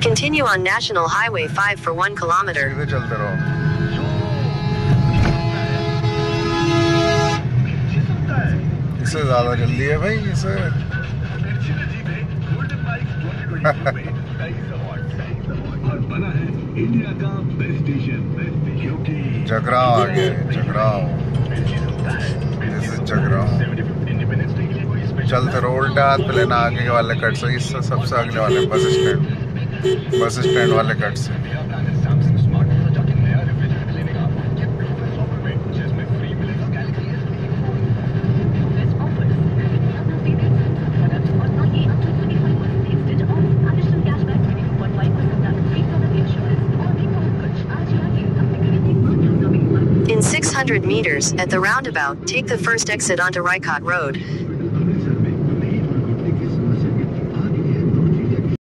Continue on National Highway 5 for 1 kilometer. सीधे चलते रहो इससे ज्यादा जल्दी है भाई इसे जगराव आ गए जगराव चलते वाले कट से सबसे वाले बस स्टैंड बस स्टैंड वाले कट से In 600 meters, at the roundabout, take the first exit onto Raikot Road.